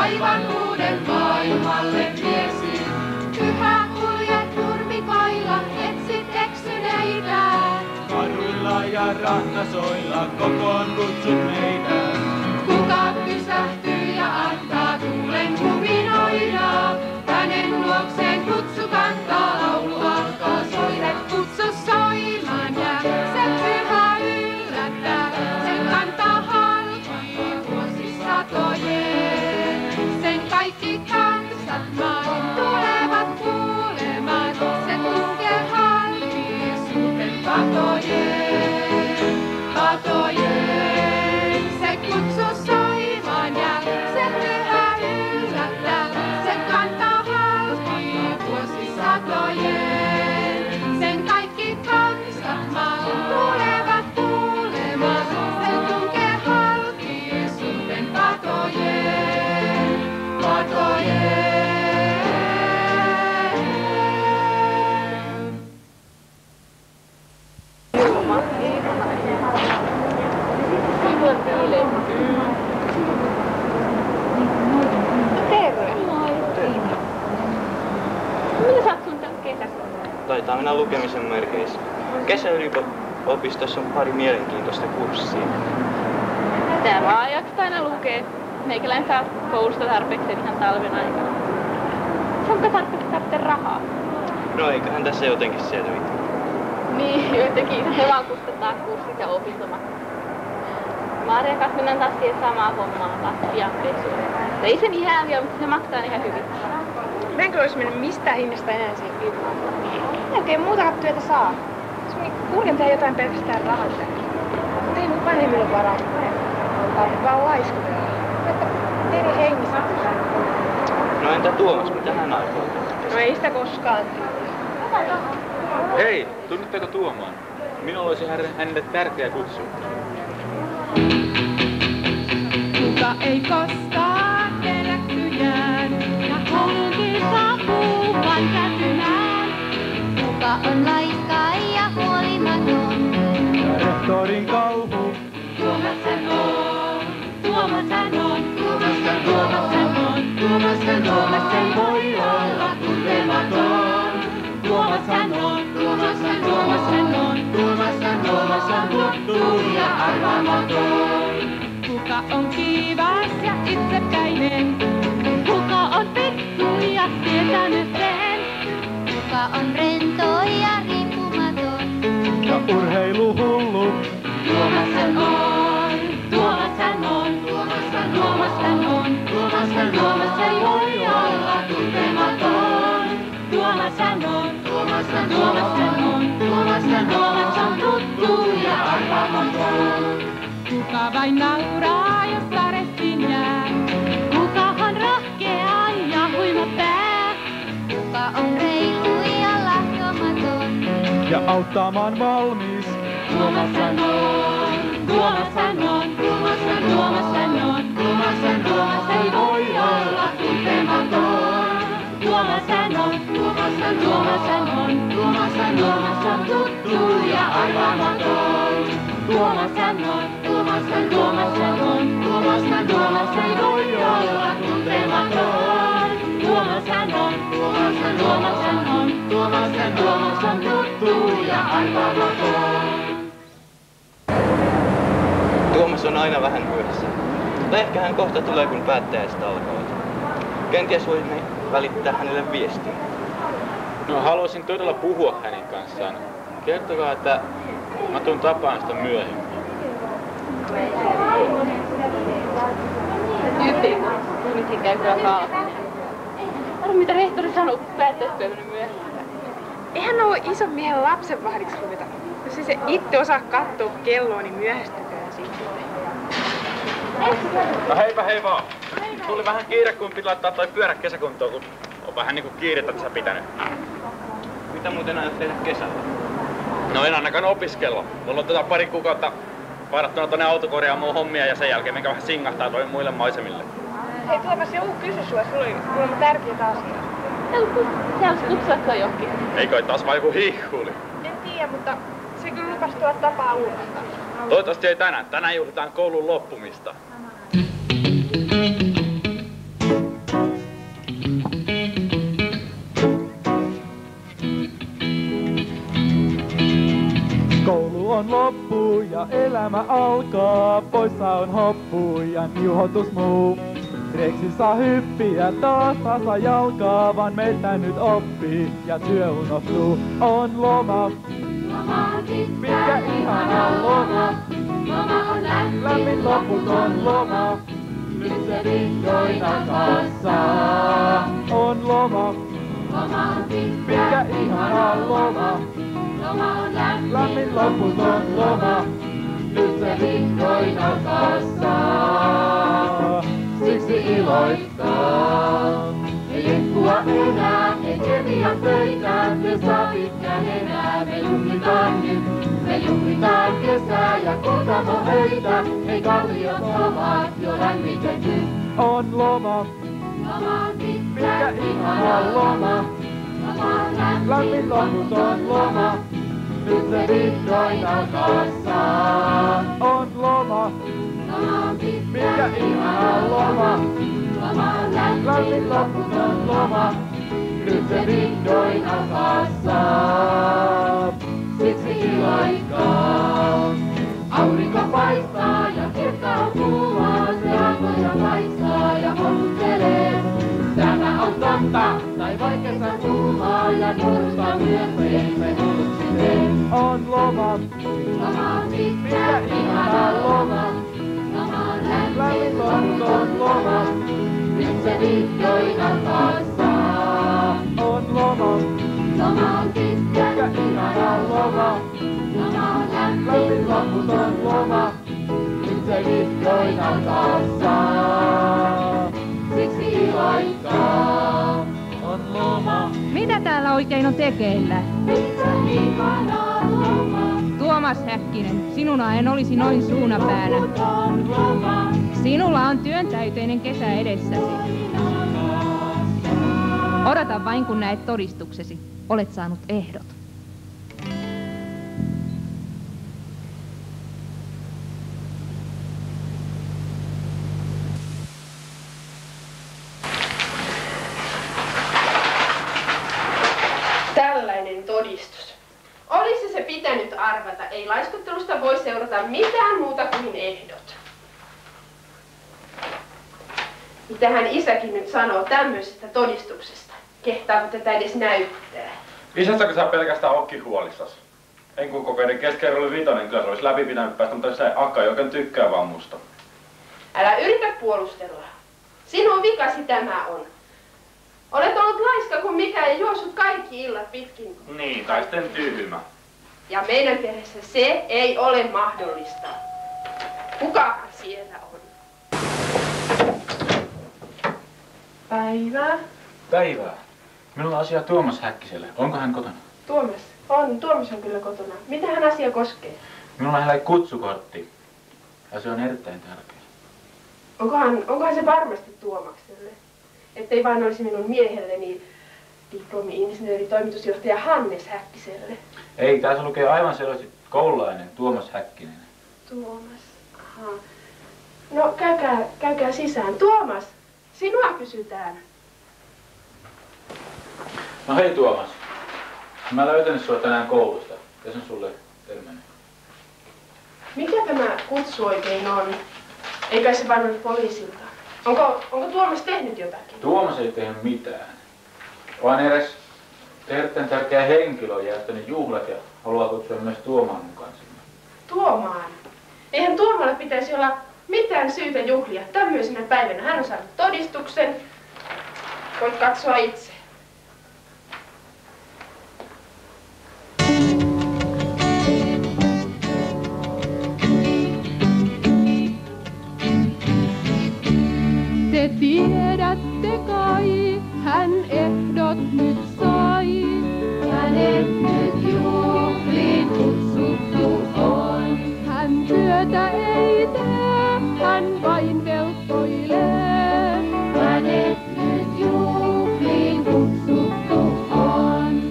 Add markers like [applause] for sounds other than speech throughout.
aivan uuden maailmalle viesi. Yhä kuljet nurmikoilla, etsit eksyneitä. Kaduilla ja rantasoilla kokoon kutsut meitä. Taitaa mennä lukemisen merkeissä. Kesäyliopistossa on pari mielenkiintoista kurssia. Tää vaan jaksat aina lukee. Meikäläinen saa koulusta tarpeeksi ihan talven aikana. Saanko tarpeeksi tarvitse rahaa? No eiköhän tässä jotenkin selvitä. Niin, [laughs] jotenkin se vaan kustantaa kurssit ja opintomaksut. Maria kanssa mennään taas siihen samaan hommaan, lattian pesuun. Ei se niin hääviä, mutta se maksaa ihan hyvin. Mä en kyllä olisi mennyt mistään hinnasta enää siihen firmaan. Ei oikein muutakaan työtä saa. Se on niin kurjan tehdä jotain pelkästään rahan takia. Mutta ei mun vanhemmilla varaa. On vaan laiskutella. Että teidän hengissä. No entä Tuomas, mitä hän aikoo? No ei sitä koskaan. Hei, tunnetteko Tuomaan? Minulla olisi hän- hänelle tärkeä kutsu. Kuka ei koskaan Tuomas on, Tuomas hän, Tuomas hän voi olla tuntematon. Tuomas hän on, Tuomas hän, Tuomas hän on, Tuomas hän, Tuomas hän tuttu ja arvaamaton. Kuka on kiivas ja itsekäinen? Kuka on fiksu ja tietänyt sen? Kuka on rento ja riippumaton? Ja urheiluhullu. Tuomas hän on, Tuomas hän on, Tuomas hän, Tuomas hän on, Tuomas hän, Tuomas ei voi olla tuntematon. Tuomas hän on, Tuomas hän, Tuomas hän on, Tuomas hän, Tuomas on tuttu ja arvaamaton. Kuka vain nauraa, jos arestiin jää? Kukahan rohkea ja huima pää? Kuka on reilu ja lahjomaton? Ja auttamaan valmis. Tuomas hän on, Tuomas hän on, Tuomas ne on, on, juomassa, juomassa on, tuttu ja arvaamaton. Juomassa ne on, juomassa, juomassa on, juomassa, juomassa ei voi olla tuntematon. Juomassa ne on, on, ja arvaamaton. Tuomas on aina vähän myöhässä. Mutta ehkä hän kohta tulee, kun päättäjäistä alkavat. Kenties voimme välittää hänelle viestin. No haluaisin todella puhua hänen kanssaan. Kertokaa, että mä tuun tapaan sitä myöhemmin. Käy kyllä kaalassa. Arvo mitä rehtori sanoo, kun päättäjäispäivänä myöhemmin. Eihän ole ison miehen lapsen vahdiksi ruveta. Jos ei se itse osaa katsoa kelloa, niin myöhästykää sitten. No heipä hei vaan. Tuli vähän kiire, kun piti laittaa toi pyörä kesäkuntoon, kun on vähän niinku kiirettä tässä pitänyt. Mitä muuten aiot tehdä kesällä? No en ainakaan opiskella. Mulla on tätä pari kuukautta varattuna tonne autokorjaamoon hommia ja sen jälkeen minkä vähän singahtaa toi muille maisemille. Hei Tuomas, joku kysy sua, sulla oli kuulemma tärkeitä asioita. Se olisi kutsua johonkin. Eikö ei taas vaan joku hiihkuuli? En tiedä, mutta lupas tulla tapaa uudestaan. Toivottavasti ei tänään. Tänään juhlitaan koulun loppumista. Koulu on loppu ja elämä alkaa, poissa on hoppu ja niuhotus muu. Reksi saa hyppiä taas tasa jalkaa, vaan meiltä nyt oppii ja työ unohtuu. On loma, pitkä ihana loma, lämmin loputon loma. Nyt se vihdoin alkaa saa. On loma, pitkä ihana loma. Lämmin loputon loma, nyt se vihdoin alkaa saa. Siksi iloittaa. Ei jenkkua enää, ei kemian töitä, me saa pitkään enää. Me juhlitaan nyt, me juhlitaan kesää ja kultamo öitä. Ei kalliot ovat jo lämmitetty. On loma, pitkä ihana loma. Lämmin loputon loma, nyt se vihdoin alkaa. On loma, mikä ihana loma. Lämmin loputon loma, nyt se vihdoin alkaa saa. Siksi iloitkaa. Aurinko paistaa ja kirkkaa kuumaa, se aamuja paistaa ja houkuttelee. Tämä on totta, tai vaikka sä kuumaa ja nurta myös ei me. On loma, mikä ihana loma. Lämmin loputon loma, nyt se vihdoin alkaa saa. On loma, mikä ihana loma. Lämmin loputon loma, nyt se vihdoin alkaa saa. Siksi iloittaa, on loma. Mitä täällä oikein on tekeillä? Tuomas Häkkinen, sinuna en olisi noin suunapäänä. Sinulla on työntäyteinen kesä edessäsi. Odota vain kun näet todistuksesi. Olet saanut ehdot. Tällainen todistus. Olisi se pitänyt arvata, ei laiskottelusta voi seurata mitään muuta kuin ehdot. Mitähän isäkin nyt sanoo tämmöisestä todistuksesta? Kehtaako tätä edes näyttää? Isästäkö sä pelkästään okki huolissas? En kun kokeiden kesken oli vitonen, kyllä se olisi läpi pitänyt päästä, mutta se akka ei oikein tykkää vaan musta. Älä yritä puolustella. Sinun vikasi tämä on. Olet ollut laiska kuin mikä ja juossut kaikki illat pitkin. Niin, tai sitten tyhmä. Ja meidän perheessä se ei ole mahdollista. Kukahan siellä on? Päivää. Päivää. Minulla on asia Tuomas Häkkiselle. Onko hän kotona? Tuomas. On, Tuomas on kyllä kotona. Mitä hän asia koskee? Minulla on hänelle kutsukortti. Ja se on erittäin tärkeä. Onkohan, onkohan se varmasti Tuomakselle? Ettei vain olisi minun miehelleni diplomi-insinööri toimitusjohtaja Hannes Häkkiselle. Ei, tässä lukee aivan selvästi koululainen Tuomas Häkkinen. Tuomas. Aha. No käykää, käykää sisään. Tuomas, sinua kysytään. No hei Tuomas. Mä löytänyt sua tänään koulusta. Tässä on sulle termeni. Mikä tämä kutsu oikein on? Eikä se varmaan poliisilta. Onko, onko Tuomas tehnyt jotakin? Tuomas ei tehnyt mitään. Vaan eräs erittäin tärkeä henkilö on järjestänyt juhlat ja haluaa kutsua myös Tuomaan mukaan sinne. Tuomaan? Eihän Tuomalle pitäisi olla mitään syytä juhlia tämmöisenä päivänä. Hän on saanut todistuksen. Voit katsoa itse. Te tiedätte kai, hän ehdot nyt sai. Hänet nyt juhliin kutsuttu on. Hän työtä ei tee, vain velkoilee. Hänet nyt juhliin kutsuttu on.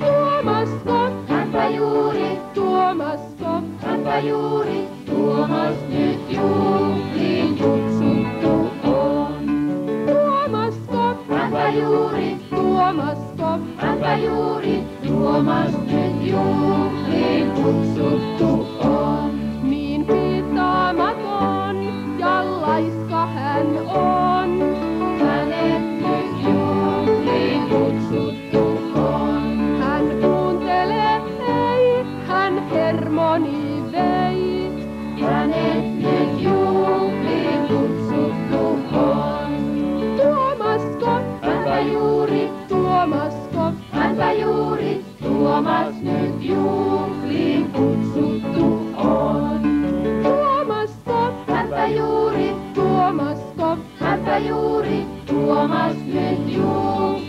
Tuomasko, Hänpä juuri, Tuomasko, hänpä juuri, Tuomas nyt juhliin kutsuttu on. Tuomasko, Hänpä juuri, Tuomasko, hänpä juuri, Tuomas nyt juhliin kutsuttu laiska hän juuri, Tuomas nyt juhliin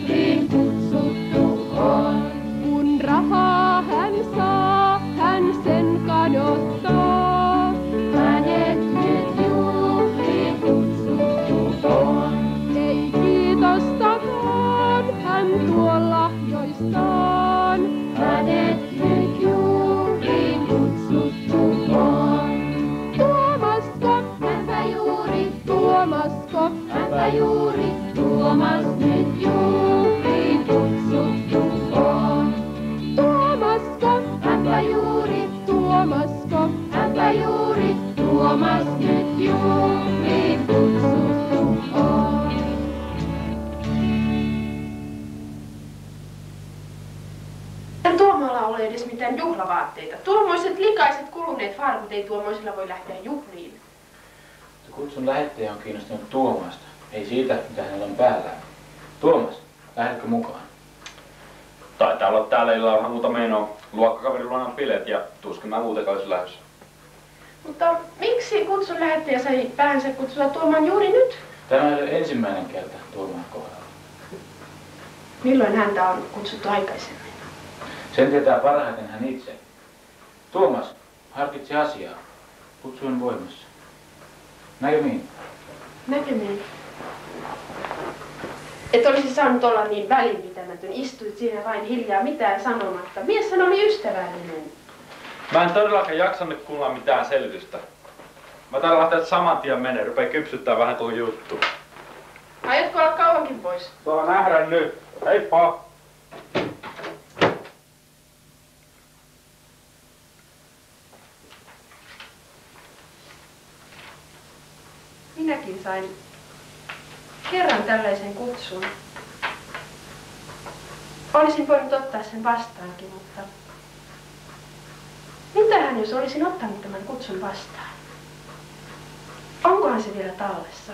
päänsä kutsua Tuomaan juuri nyt? Tämä ei ole ensimmäinen kerta Tuomaan kohdalla. Milloin häntä on kutsuttu aikaisemmin? Sen tietää parhaiten hän itse. Tuomas, harkitsi asiaa. Kutsuin voimassa. Näkemiin. Näkemiin. Et olisi saanut olla niin välinpitämätön. Istuit siinä vain hiljaa mitään sanomatta. Mieshän oli ystävällinen. Mä en todellakaan jaksanut kuulla mitään selitystä. Mä taidan lähteä saman tien menee, rupee kypsyttää vähän tuohon juttuun. Aiotko olla kauankin pois? Saa nähdä nyt. Heippa! Minäkin sain kerran tällaisen kutsun. Olisin voinut ottaa sen vastaankin, mutta mitähän jos olisin ottanut tämän kutsun vastaan? Onkohan se vielä tallessa?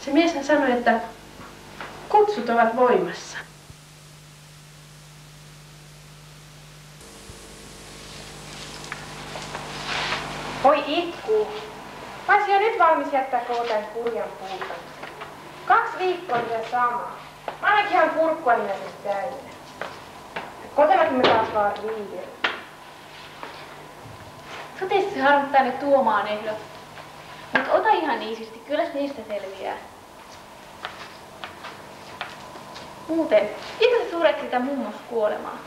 Se mieshän sanoi, että kutsut ovat voimassa. Voi itku. Mä olisin jo nyt valmis jättää koko tämän kurjan puutamisen. Kaksi viikkoa vielä sama. Mä ainakin ihan kurkkua nimeisesti täynnä. Kotonakin me taas vaan riidellä. Tietysti harmittaa ne Tuomaan ehdot. Mut ota ihan iisisti, kyllä se niistä selviää. Muuten, mitä sä suret sitä mummos kuolemaa?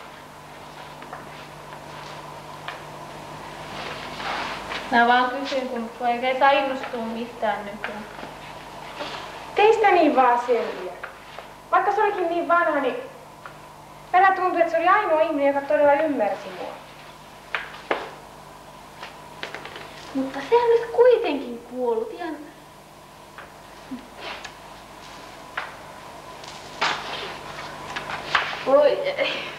Mä vaan kysyn, kun kun ei saa innostua mistään nykyään. Teistä niin vaan selviä. Vaikka se olikin niin vanha, niin Välillä tuntui, että se oli ainoa ihminen, joka todella ymmärsi mua. Mutta sehän olisi kuitenkin kuollut ihan... Voi ei.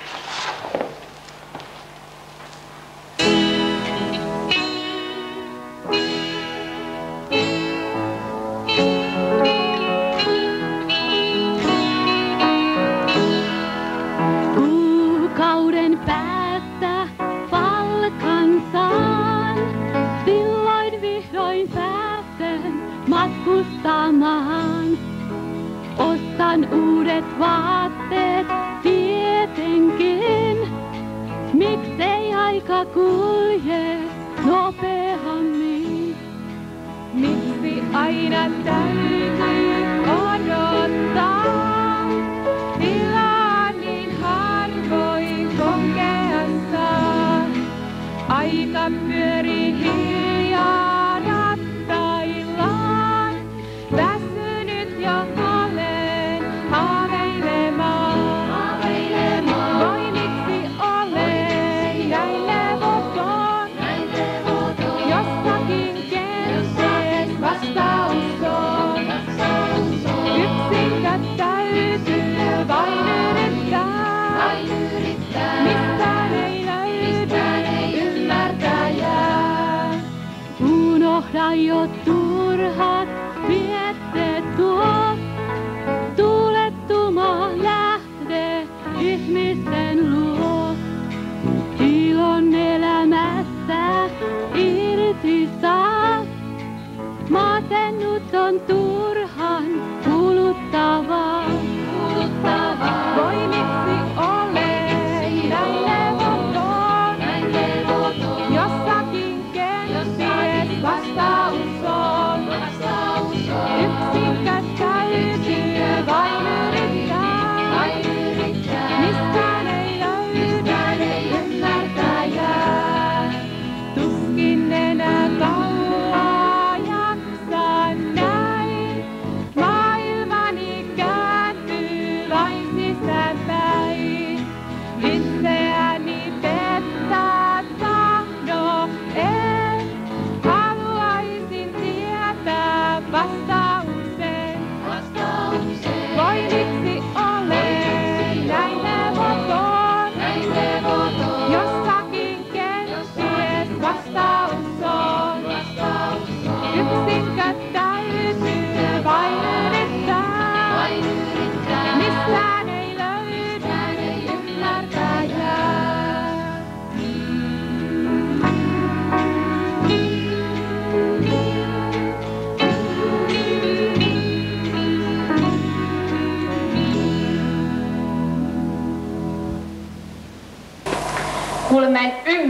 Unohda jo turhat vietteet tuo. Tuulettuma lähde ihmisten luo. Ilon elämästä irti saa. Masennut on turhan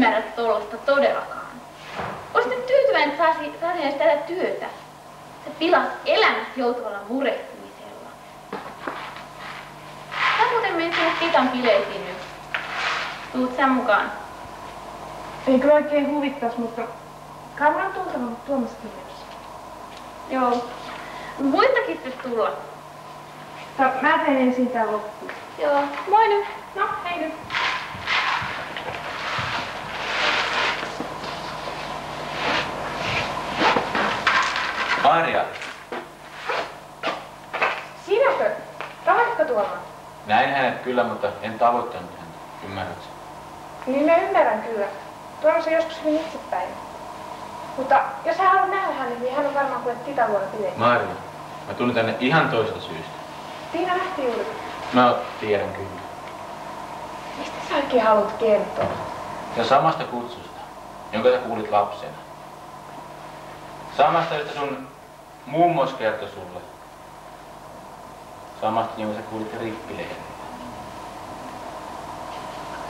ymmärrä tollasta todellakaan. Olis nyt tyytyväinen, että saisi, saisi edes tätä työtä. Se pilas elämästä joutuvalla murehtimisella. Mä muuten menen sinne Titan bileisiin nyt. Tuut sä mukaan. Ei kyllä oikein huvittais, mutta kai mun on tultava Tuomas Kiljus. Joo. Muitakin sitten tulla. Mutta mä teen ensin tää loppuun. Joo. Moi nyt. No, hei nyt. Maria, Sinäkö? Tahdotko tuomaan? näin hänet kyllä, mutta en tavoittanut häntä. Ymmärrätkö? Niin mä ymmärrän kyllä. Tuomas on joskus hyvin itsepäin. Mutta jos hän haluaa nähdä hänet, niin hän on varmaan kuule Titavuonna bileissä. Maria, mä tulin tänne ihan toisesta syystä. Tiina lähti juuri. Mä tiedän kyllä. Mistä sä oikein haluat kertoa? Ja samasta kutsusta, jonka sä kuulit lapsena. Samasta, josta sun mummos kertoi sulle. Samasta, jonka sä kuulit rippilehdeltä.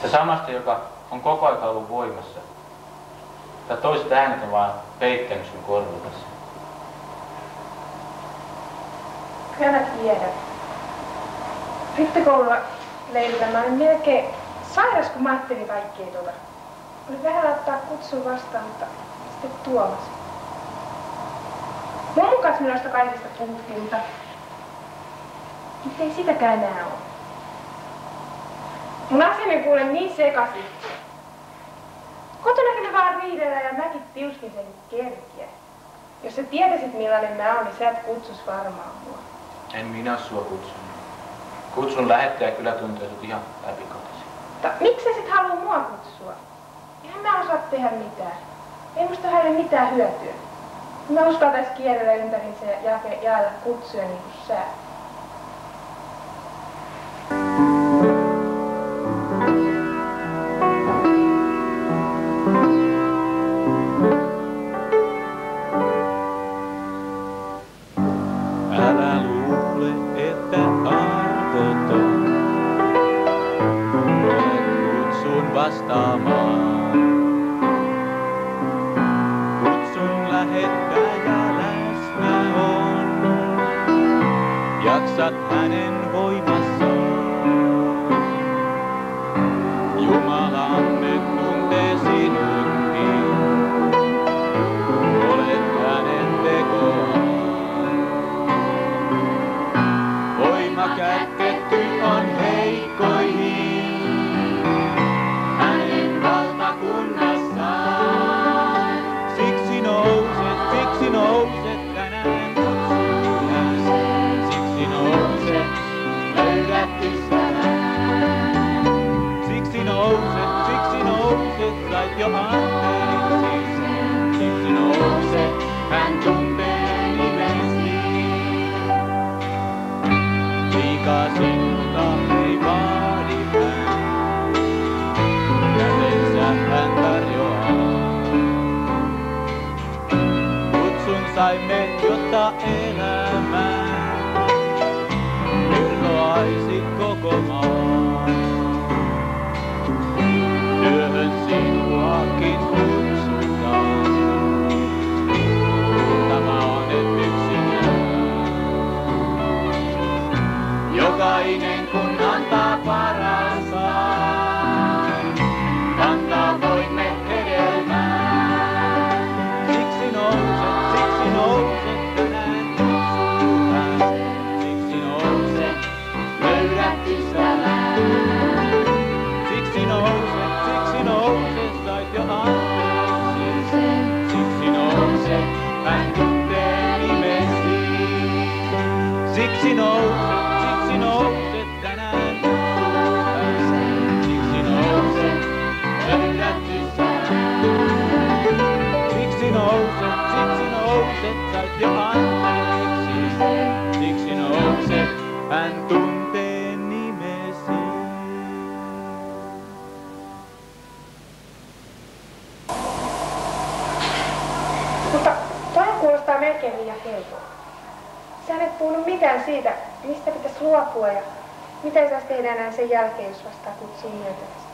Se samasta, joka on koko ajan ollut voimassa. Tai toiset äänet on vaan peittänyt sun korvillasi. Kyllä mä tiedän. Rippikoululla leirillä mä olin melkein sairas, kun mä ajattelin kaikkea tuota. Oli vähän ottaa kutsua vastaan, mutta sitten Tuomas. Me noista kaikista puhuttiin, mutta nyt ei sitäkään enää ole. Mun asenne kuule niin sekaisin. Kotonakin me vaan riidellään ja mäkin tiuskin sen kerkiä. Jos sä tietäisit millainen mä oon, niin sä et kutsus varmaan mua. En minä sua kutsun. Kutsun lähettäjä kyllä tuntee sut ihan läpikotaisin. Mutta miksi sä sit haluu mua kutsua? Eihän mä osaa tehdä mitään. Ei musta ole hänelle mitään hyötyä. Mä uskaltais kierrellä ympäriinsä ja jaella kutsuja niin kuin sä. Siitä, mistä pitäisi luopua ja mitä saisi tehdä enää sen jälkeen, jos vastaa kutsuun myöntävästi.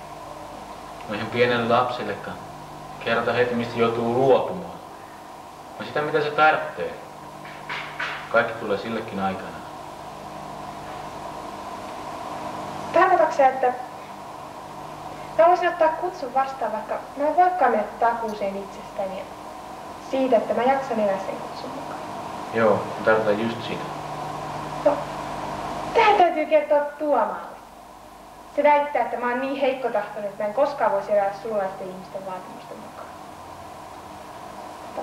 No ihan pienelle lapsellekaan. Kerrota heti, mistä joutuu luopumaan. No sitä, mitä se tarvitsee. Kaikki tulee sillekin aikana. Tarkoitatko sä, että mä voisin ottaa kutsun vastaan, vaikka mä en voikaan mennä takuuseen itsestäni ja siitä, että mä jaksan elää sen kutsun mukaan. Joo, mä tarkoitan just sitä. No, tähän täytyy kertoa Tuomaalle. Se väittää, että mä oon niin heikkotahtoinen, että mä en koskaan voisi elää suolaisten ihmisten vaatimusten mukaan. Mutta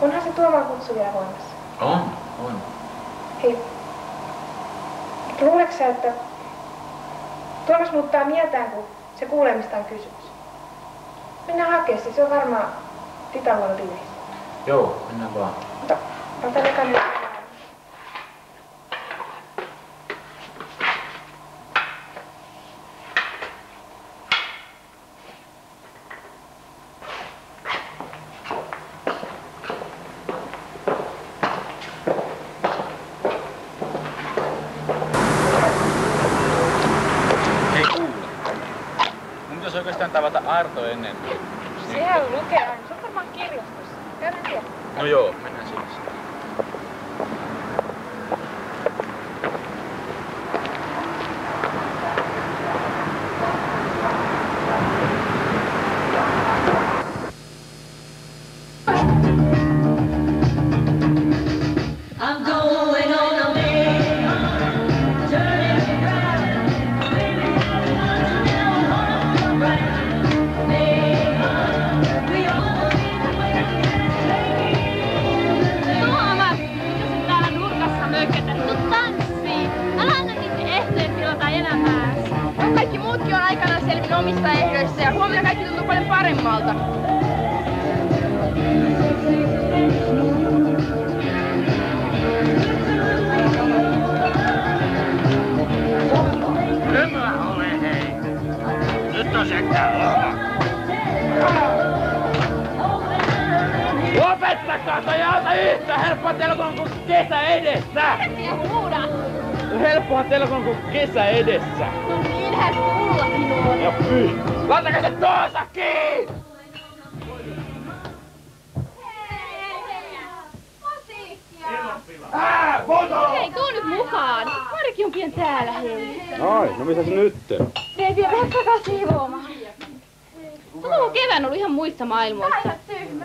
onhan se Tuomaan kutsu vielä voimassa. On, on. Hei, luuleeko sä, että Tuomas muuttaa mieltään, kun se kuulee, mistä on kysymys? Mennään hakemaan se, se on varmaan Titalon riveissä. Joo, mennään vaan. Mutta eka nyt. Hei kuule. Mun pitäisi oikeastaan tavata Arto ennen. Sehän lukee aina. Se on varmaan kirjastossa. Käydään siellä. No joo, nyt mukaan. Marikin on pian täällä, hei. Ai, no missä se nyt? Ei vielä vähän takas siivoamaan. Sulla on kevään ollut ihan muissa maailmoissa.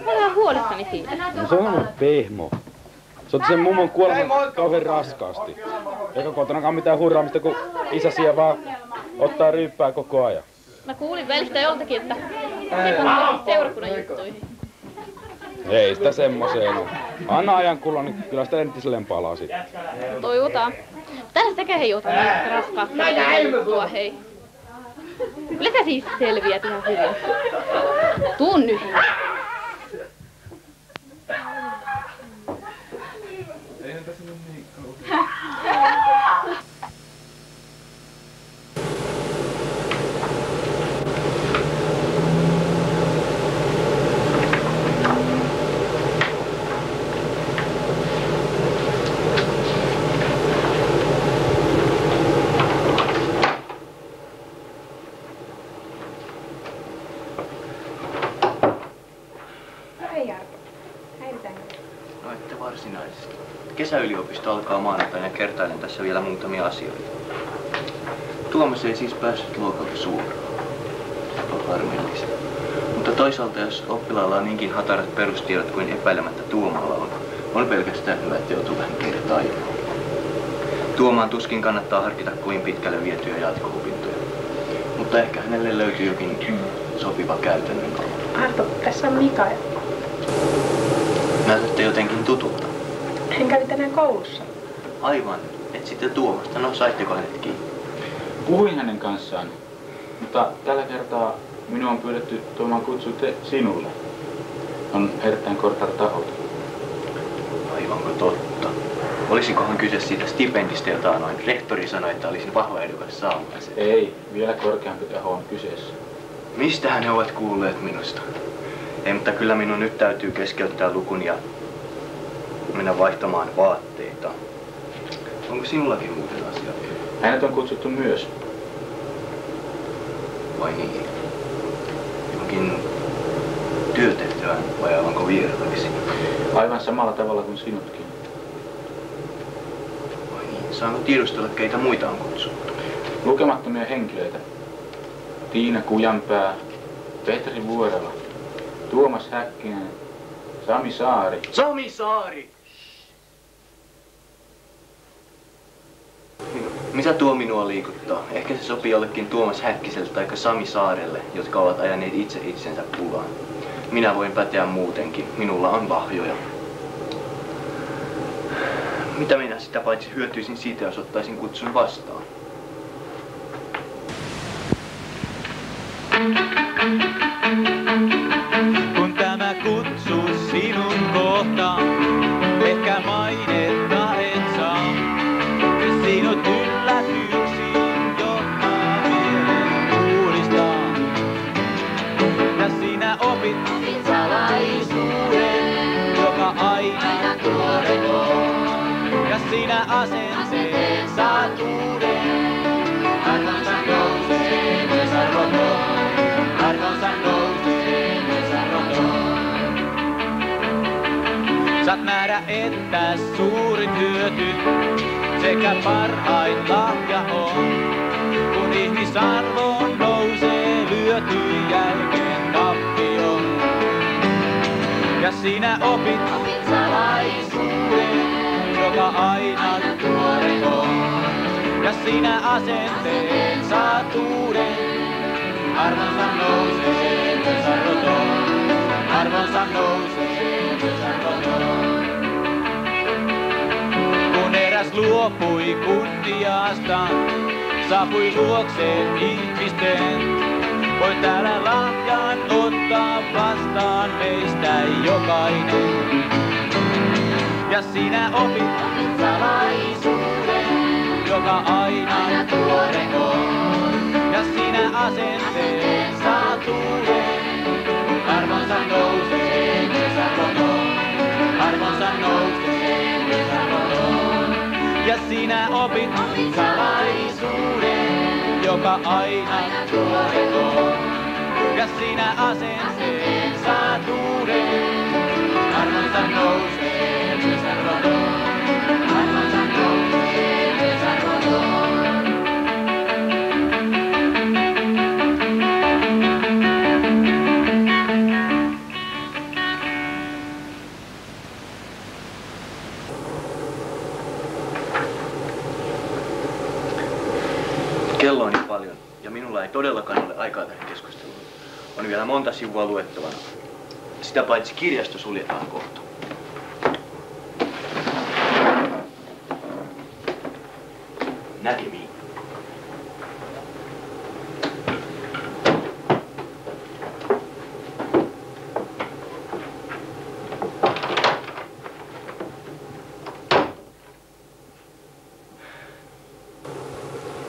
Mä olen huolissani siitä. No se on pehmo. Se otti sen mummon kuoleman kauhean raskaasti. Eikä kotonakaan mitään hurraamista, kun isä siellä vaan ottaa ryyppää koko ajan. Mä kuulin välistä joltakin, että se on seurakunnan juttuihin. Ei sitä semmoseen oo. Anna ajan kulua, niin kyllä sitä entiselleen palaa sitten. Toivotaan. Täällä sitäkään ei ota niin raskaasti juttua, hei. Kyllä sä siis selviät ihan hyvin. Tuu nyt. No ei Jarkko. Häiritäänkö? No ette varsinaisesti. Kesäyliopisto alkaa maanantaina ja kertailen tässä vielä muutamia asioita. Tuomas ei siis päässyt luokalle suoraan. On harmillista. Mutta toisaalta jos oppilaalla on niinkin hatarat perustiedot kuin epäilemättä Tuomalla on, on pelkästään hyvä, että joutuu vähän kertailemaan. Tuomaan tuskin kannattaa harkita kuin pitkälle vietyjä jatko-opintoja. Mutta ehkä hänelle löytyy jokin sopiva käytännön. Arto, tässä on Mikael. Näytätte jotenkin tutulta. Hän kävi tänään koulussa. Aivan. Etsitte Tuomasta. No, saitteko hänet kiinni? Puhuin hänen kanssaan, mutta tällä kertaa minua on pyydetty tuomaan kutsu te sinulle. On erittäin korkealta taholta. Aivanko totta? Olisikohan kyse siitä stipendistä, jota noin rehtori sanoi, että olisin vahva edukas saamaan sen? Ei, vielä korkeampi taho on kyseessä. Mistähän he ovat kuulleet minusta? Ei, mutta kyllä minun nyt täytyy keskeyttää lukun ja mennä vaihtamaan vaatteita. Onko sinullakin muuten asiaa? Hänet on kutsuttu myös. Vai niin? Jonkin työtehtävän vai aivanko vieraksi? Aivan samalla tavalla kuin sinutkin. Vai niin? Saanko tiedustella, keitä muita on kutsuttu? Lukemattomia henkilöitä. Tiina Kujanpää, Petri Vuorela, Tuomas Häkkinen, Sami Saari. Sami Saari! Mitä tuo minua liikuttaa? Ehkä se sopii jollekin Tuomas Häkkiselle tai Sami Saarelle, jotka ovat ajaneet itse itsensä pulaan. Minä voin päteä muutenkin. Minulla on lahjoja. Mitä minä sitä paitsi hyötyisin siitä, jos ottaisin kutsun vastaan? Kun sekä parhain lahja on. Kun ihmisarvoon nousee lyöty jälkeen tappion. Ja sinä opit, opit salaisuuden, joka aina tuore on. Ja sinä asenteen saat uuden, arvonsa nousee. Arvonsa nousee luopui kunniasta, saapui luokseen ihmisten. Voi täällä lahjan ottaa vastaan meistä jokainen. Ja sinä opit salaisuuden, joka aina tuore on. Ja sinä asenteen sinä opit salaisuuden, joka aina tuore on. Ja sinä asenteen saatuuden, arvonsa nousee myös arvoton. Todellakaan ole aikaa tähän keskusteluun. On vielä monta sivua luettavana. Sitä paitsi kirjasto suljetaan kohta. Näkemiin.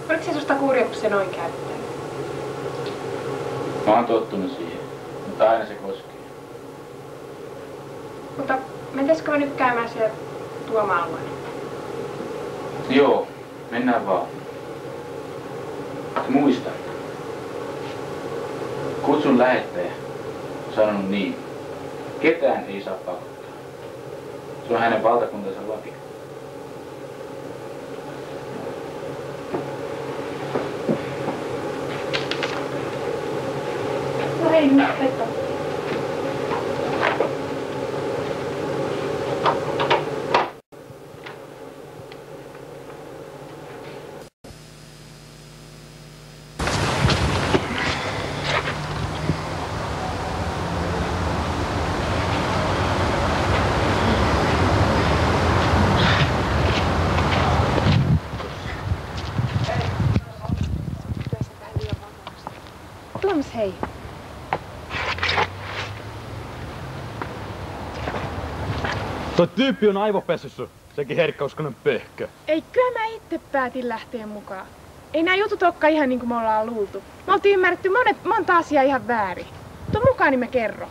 Oliko se susta kurja, kun se noin käyttää? Mä oon tottunut siihen, mutta aina se koskee. Mutta mentäisikö me nyt käymään siellä Tuomaalla? Joo, mennään vaan. Muista. Kutsun lähettäjä on sanonut niin. Ketään ei saa pakottaa. Se on hänen valtakuntansa laki. No hei, nyt Pekka. Tuomas, hei. Toi tyyppi on aivopesyssä. Sekin herkkauskonen pehkö. Ei, kyllä mä itse päätin lähteä mukaan. Ei nämä jutut olekaan ihan niin kuin me ollaan luultu. Me oltiin ymmärretty monet, monta asiaa ihan väärin. Tuu mukaan, niin mä kerro.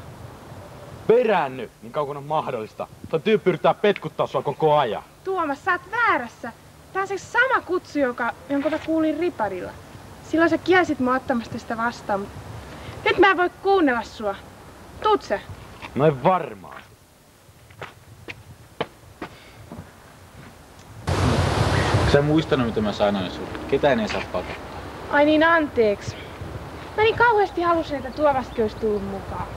Peräänny, niin kauan on mahdollista. Toi tyyppi yrittää petkuttaa sua koko ajan. Tuomas, sä oot väärässä. Tää on se sama kutsu, joka, jonka mä kuulin Riparilla. Silloin sä kielsit mua ottamasta sitä vastaan. mut Nyt mä en voi kuunnella sua. Tuut sä? No ei varmaan. Sä muistanut mitä mä sanoin sulle? Ketään ei saa pakottaa. Ai niin, anteeksi. Mä niin kauheasti halusin, että Tuomaskin olisi tullut mukaan.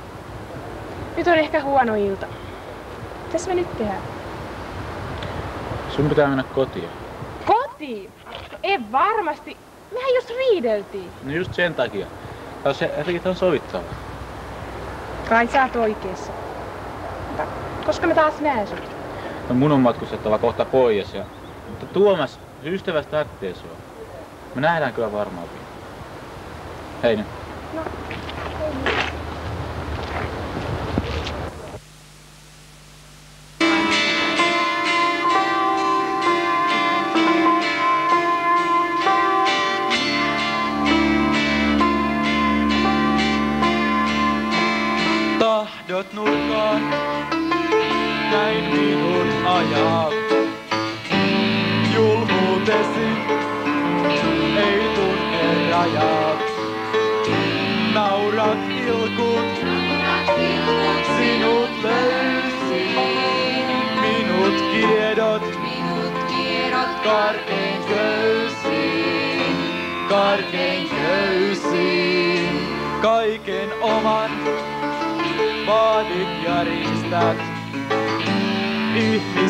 Nyt on ehkä huono ilta. Mitäs me nyt tehdään? Sun pitää mennä kotiin. Kotiin? En varmasti. Mehän just riideltiin. No just sen takia. Tai se riita on sovittava. Kai sä oot oikeessa. Mutta koska mä taas näen sut? No mun on matkustettava kohta pois ja... Mutta Tuomas, ystävästä tarvitsee sua. Me nähdään kyllä varmaan vielä. Hei nyt. Tahdot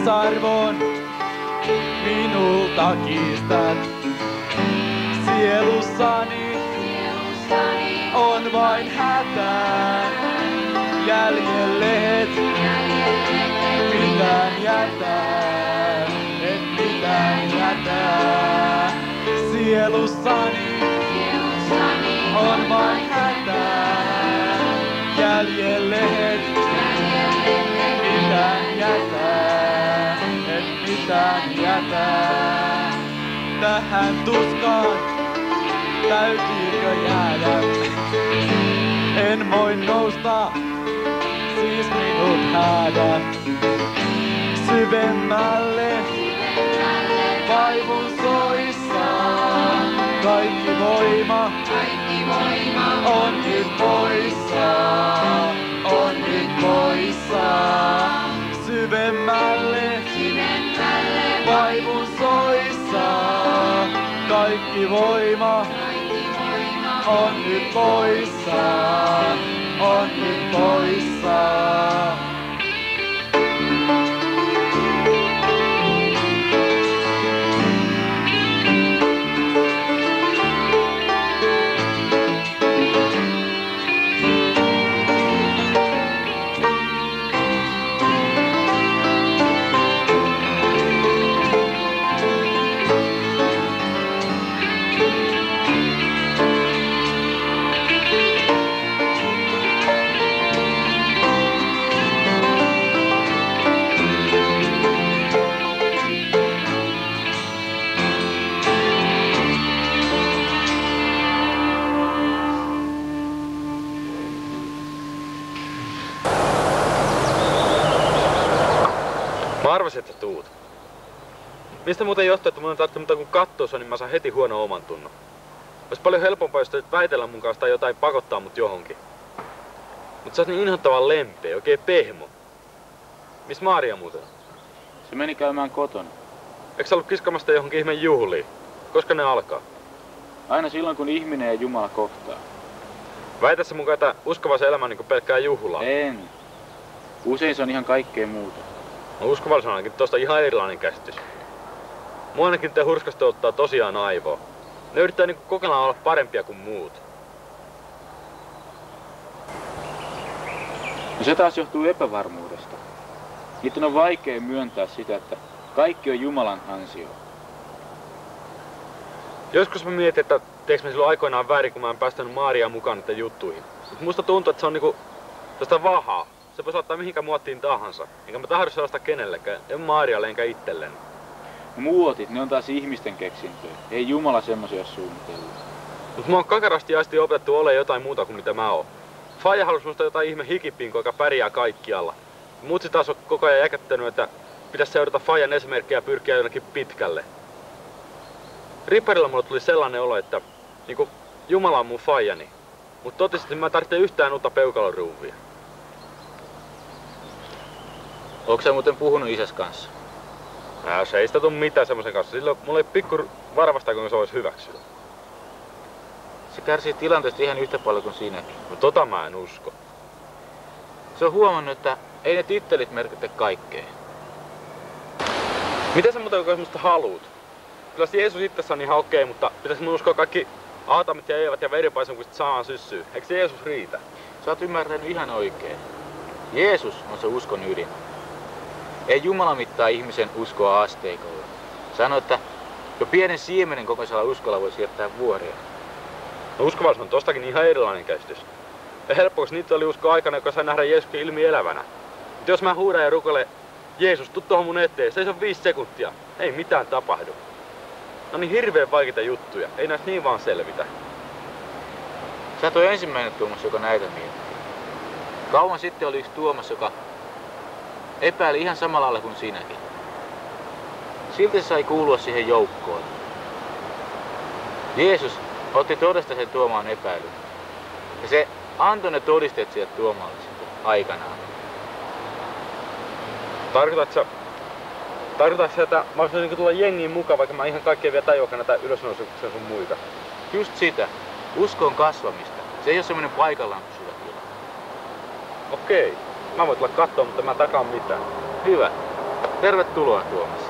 sisarvon minulta kiistät. Sielussani, Sielussani on vain hätää, jäljelle et mitään jätää, et mitään jätää. Sielussani, Sielussani on vain hätää, jäljelle et jätä. Tähän tuskaan täytyykö jäädä? En voi nousta, siis minut häädä. Syvemmälle vaivun soissa. Kaikki voima, Kaikki voima on nyt poissa, on nyt poissa. Syvemmälle vaivun soissa. Kaikki voima on nyt poissa, on nyt poissa. Arvasin, että tuut. Mistä muuten johtuu, että mun on tarvitse kuin kattoo sua, niin mä saan heti huono oman tunnon. Olisi paljon helpompaa, jos väitellä mun kanssa tai jotain pakottaa mut johonkin. Mut sä oot niin inhottavan lempeä, oikein pehmo. Miss Maria muuten? Se meni käymään kotona. Eikö sä ollut kiskamasta johonkin ihmeen juhliin? Koska ne alkaa? Aina silloin, kun ihminen ja Jumala kohtaa. Väitä se mukaan, että uskova se elämä on niin pelkkää juhlaa. En. Usein se on ihan kaikkea muuta. No uskovalla ainakin tosta ihan erilainen käsitys. Mua ainakin te hurskasti ottaa tosiaan aivoa. Ne yrittää niinku kokonaan olla parempia kuin muut. No se taas johtuu epävarmuudesta. Niiden on vaikea myöntää sitä, että kaikki on Jumalan ansio. Joskus mä mietin, että teekö mä silloin aikoinaan väärin, kun mä en päästänyt Maaria mukaan näiden juttuihin. Mut musta tuntuu, että se on niinku tästä vahaa. Se voi saattaa mihinkä muottiin tahansa. Enkä mä tahdo sellaista kenellekään. En Maarialle enkä itselleni. Muotit, ne on taas ihmisten keksintöjä. Ei Jumala semmosia suunnitellut. Mut mua on kakarasti asti opetettu ole jotain muuta kuin mitä mä oon. Faija halusi musta jotain ihme hikipinko, joka pärjää kaikkialla. Mut taas on koko ajan jäkättänyt, että pitäisi seurata Fajan esimerkkejä ja pyrkiä jonnekin pitkälle. Ripperillä mulle tuli sellainen olo, että niinku Jumala on mun faijani. Mut totisesti mä en yhtään uutta peukaloruuvia. Onko sä muuten puhunut isäs kanssa? Mä se ei sitä tuu mitään semmosen kanssa. Silloin mulla ei pikku varvasta, kun se olisi hyväksyä. Se kärsii tilanteesta ihan yhtä paljon kuin sinäkin. No tota mä en usko. Se on huomannut, että ei ne tittelit merkitä kaikkea. Miten sä muuten oikein musta haluut? Kyllä se Jeesus itsessä on ihan okei, mutta pitäis mun uskoa kaikki Aatamit ja Eevat ja veripaisumukset samaan syssyyn. Eikö se Jeesus riitä? Sä oot ymmärtänyt ihan oikein. Jeesus on se uskon ydin. Ei Jumala mittaa ihmisen uskoa asteikolla. Sano, että jo pienen siemenen kokoisella uskolla voi siirtää vuoria. No uskovallisuus on tostakin ihan erilainen käsitys. Ja helppo, koska niitä oli usko aikana, joka sai nähdä Jeesuksen ilmi elävänä. Mut jos mä huudan ja rukoilen, Jeesus, tuu tuohon mun eteen, se on viisi sekuntia. Ei mitään tapahdu. No niin hirveän vaikeita juttuja, ei näistä niin vaan selvitä. Sä ole ensimmäinen Tuomas, joka näitä miettii. Kauan sitten oli yksi Tuomas, joka epäili ihan samalla lailla kuin sinäkin. Silti se sai kuulua siihen joukkoon. Jeesus otti todesta sen Tuomaan epäilyn. Ja se antoi ne todisteet sieltä Tuomaalle sitten aikanaan. Tarkoitatko sä, tarkoitatko sä, että mä voisin tulla jengiin mukaan, vaikka mä ihan kaikkea vielä tajuakaan näitä ylösnousuksia sun muita? Just sitä. Usko on kasvamista. Se ei ole semmoinen paikallaan pysyvä tila. Okei. Mä voin tulla kattoo, mutta mä takaan mitään. Hyvä. Tervetuloa Tuomas.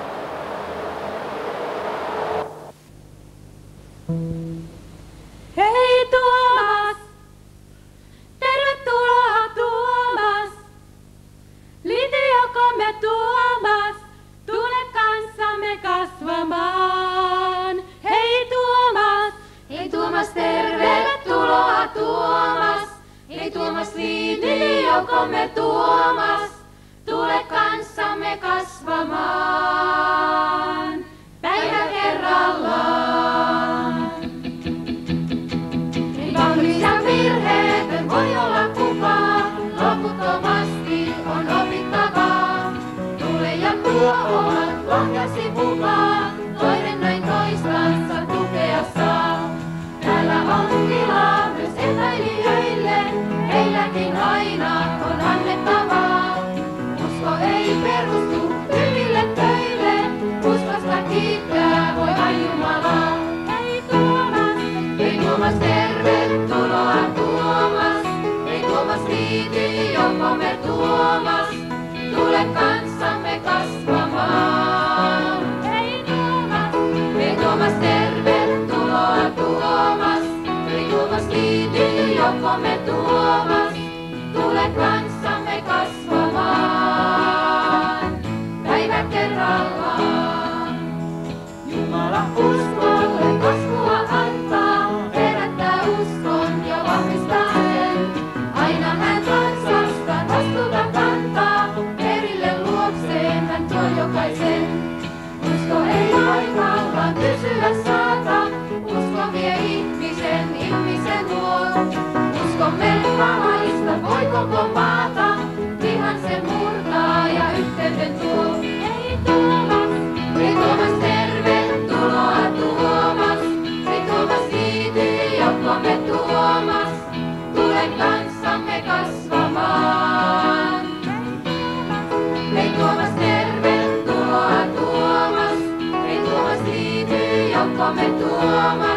suomalaista voi koko maata. Vihan se murtaa ja yhteyden tuo. Ei Tuomas, ei Tuomas tervetuloa Tuomas. Ei Tuomas liity me Tuomas. Tule kanssamme kasvamaan. Ei Tuomas tervetuloa Tuomas. Ei Tuomas liity me Tuomas.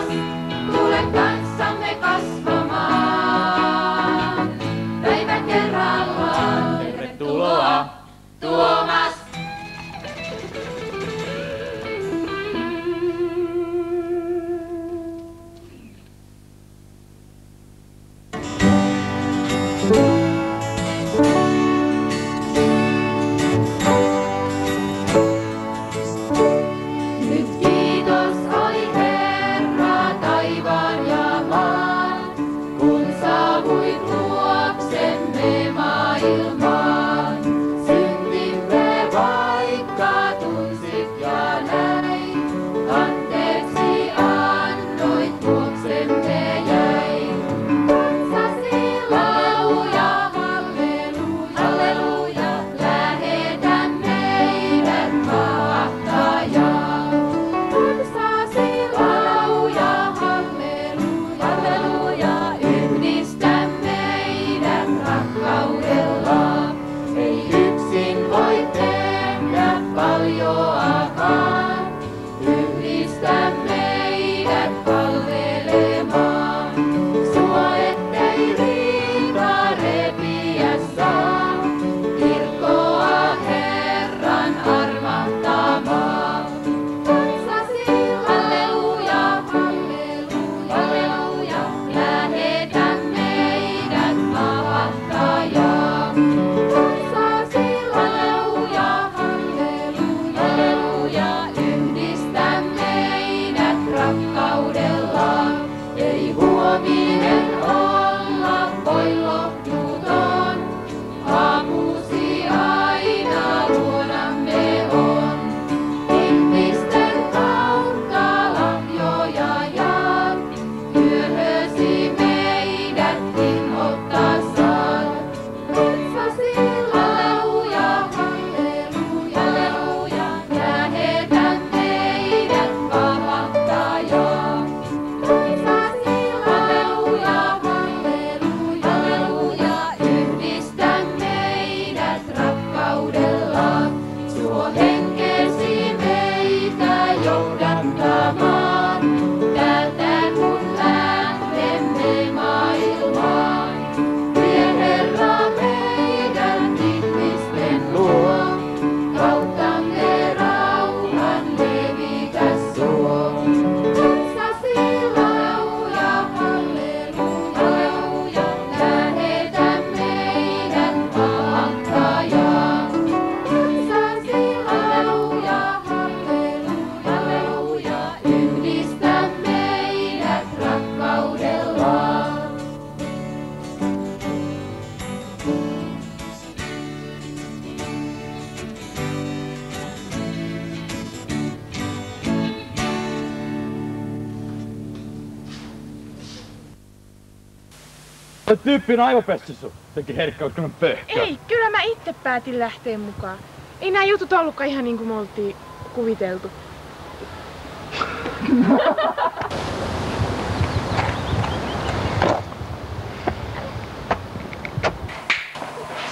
tyyppi aivopesty sun. Teki herkkä, on. Ei, kyllä mä itse päätin lähteä mukaan. Ei nää jutut ollutkaan ihan niin kuin me oltiin kuviteltu.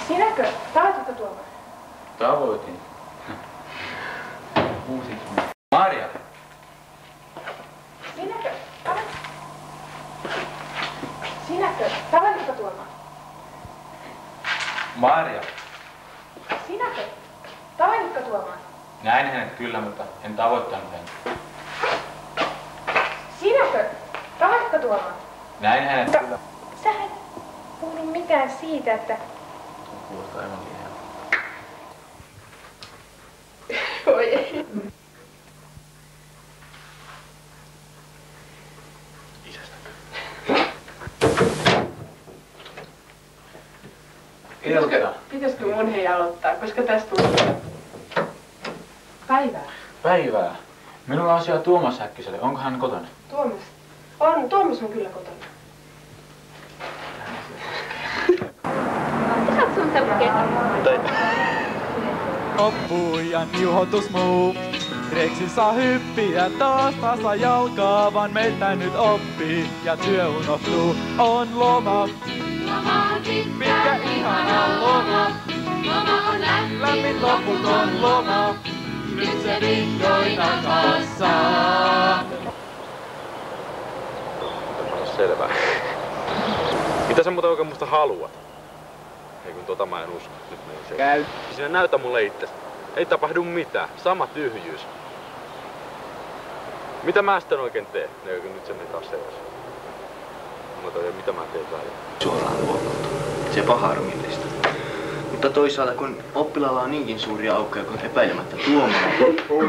Sinäkö? Tavoititko tuolla? Tavoitin. Huusit Marja! Sinäkö? Tavoitin. Sinäkö? Tavoitin. Marja! Sinäkö? Tavoititko tuomaan? Näin hänet kyllä, mutta en tavoittanut häntä. Sinäkö? Tavoititko tuomaan? Näin hänet kyllä. Sä et puhunut mitään siitä, että... Kuulostaa aivan liian. Oi ei. Ilta. Pitäisikö mun aloittaa, koska tästä tulee päivää. Päivää. Minulla on asia Tuomas Häkkiselle. Onko hän kotona? Tuomas. On, Tuomas on kyllä kotona. Sä oot sun selkeä. Loppujan juhotusmuu. Reksi saa hyppiä taas tasa jalkaa, vaan meiltä nyt oppii ja työ unohtuu. On loma, Loma on pitkä, Pitkä ihana loma. Loma on lämmin, lämmin loputon loma. Nyt se vihdoin alkaa saa. Selvä. Mitä sä muuten oikein musta haluat? Ei kun tota mä en usko. Nyt meni se. Käy. Sinä näytä mulle itse. Ei tapahdu mitään. Sama tyhjyys. Mitä mä sitten oikein teen? Ne kun nyt se meni taas sekaisin. Mä toivon, mitä mä teen välillä. suoraan luokalta. Se harmillista. Mutta toisaalta kun oppilaalla on niinkin suuria aukkoja kuin epäilemättä tuomalla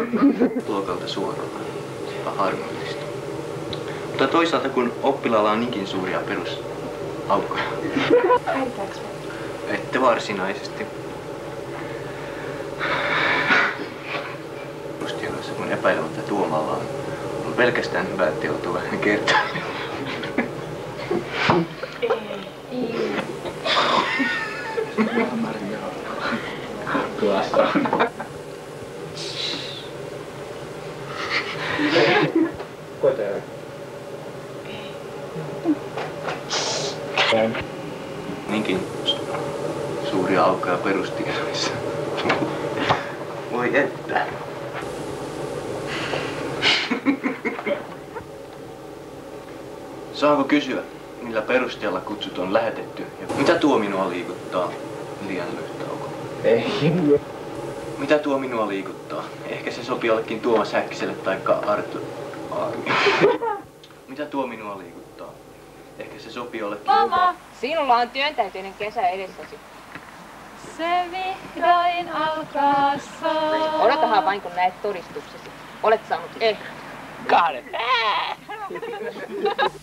[laughs] luokalta suoraan. Sepä harmillista. Mutta toisaalta kun oppilaalla on niinkin suuria perusaukkoja, ette varsinaisesti. Kun epäilemättä tuomalla on, on pelkästään hyvä, että joutuu vähän kertailemaan. Tuossa. niinkin su- suuria aukkoja perustiedoissa. Voi että. Saanko kysyä, millä perusteella kutsut on lähetetty ja mitä tuo minua liikuttaa? Liian lyhyt tauko. Ei. Mitä tuo minua liikuttaa? Ehkä se sopii jollekin Tuomas Häkkiselle tai Aarni. [laughs] Mitä tuo minua liikuttaa? Ehkä se sopii jollekin... Mama, Sinulla on työntäyteinen kesä edessäsi. se vihdoin alkaa saa. Odotahan vain kun näet todistuksesi. Olet saanut eh. Kahden. [laughs]